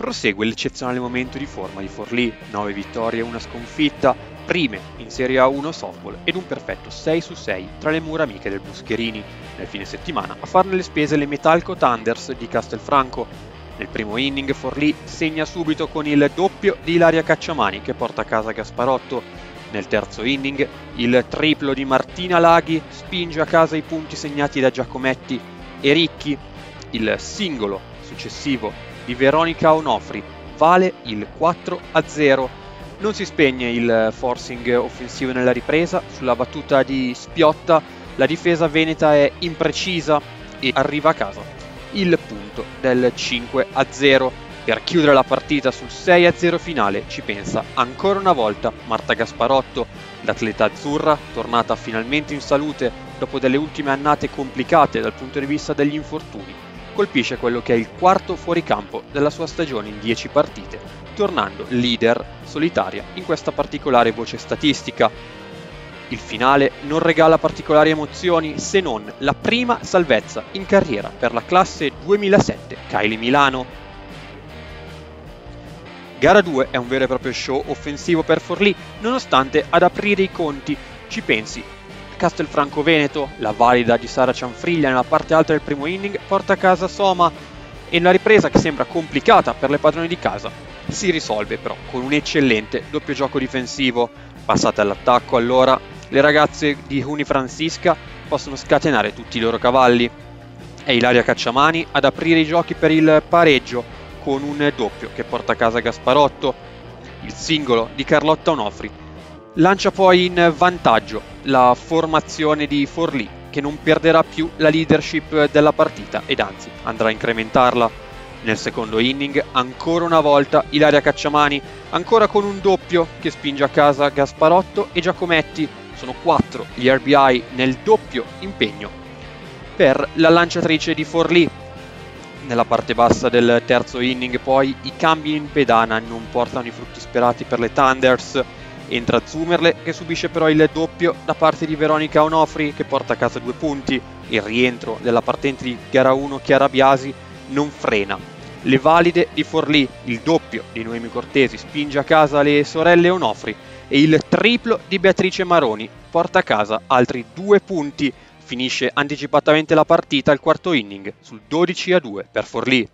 Prosegue l'eccezionale momento di forma di Forlì, 9 vittorie e una sconfitta, prime in Serie A1 softball ed un perfetto 6 su 6 tra le mura amiche del Buscherini. Nel fine settimana a farne le spese le Metalco Thunders di Castelfranco. Nel primo inning Forlì segna subito con il doppio di Ilaria Cacciamani che porta a casa Gasparotto. Nel terzo inning il triplo di Martina Laghi spinge a casa i punti segnati da Giacometti e Ricchi. Il singolo successivo di Veronica Onofri vale il 4 a 0 non si spegne il forcing offensivo nella ripresa, sulla battuta di Spiotta la difesa veneta è imprecisa e arriva a casa il punto del 5 a 0. Per chiudere la partita sul 6 a 0 finale ci pensa ancora una volta Marta Gasparotto, l'atleta azzurra, tornata finalmente in salute dopo delle ultime annate complicate dal punto di vista degli infortuni. Colpisce quello che è il quarto fuoricampo della sua stagione in 10 partite tornando leader solitaria in questa particolare voce statistica. Il finale non regala particolari emozioni se non la prima salvezza in carriera per la classe 2007 Kylie Milano. Gara 2 è un vero e proprio show offensivo per Forlì, nonostante ad aprire i conti ci pensi Castelfranco Veneto, la valida di Sara Cianfriglia nella parte alta del primo inning, porta a casa Soma e una ripresa che sembra complicata per le padrone di casa si risolve però con un eccellente doppio gioco difensivo. Passate all'attacco allora, le ragazze di Uni Francisca possono scatenare tutti i loro cavalli. È Ilaria Cacciamani ad aprire i giochi per il pareggio con un doppio che porta a casa Gasparotto. Il singolo di Carlotta Onofri lancia poi in vantaggio la formazione di Forlì che non perderà più la leadership della partita ed anzi andrà a incrementarla. Nel secondo inning, ancora una volta, Ilaria Cacciamani, ancora con un doppio che spinge a casa Gasparotto e Giacometti. Sono quattro gli RBI nel doppio impegno per la lanciatrice di Forlì. Nella parte bassa del terzo inning poi i cambi in pedana non portano i frutti sperati per le Thunders. Entra Zumerle che subisce però il doppio da parte di Veronica Onofri che porta a casa due punti. Il rientro della partente di gara 1 Chiara Biasi non frena. Le valide di Forlì, il doppio di Noemi Cortesi spinge a casa le sorelle Onofri e il triplo di Beatrice Maroni porta a casa altri due punti. Finisce anticipatamente la partita al quarto inning sul 12 a 2 per Forlì.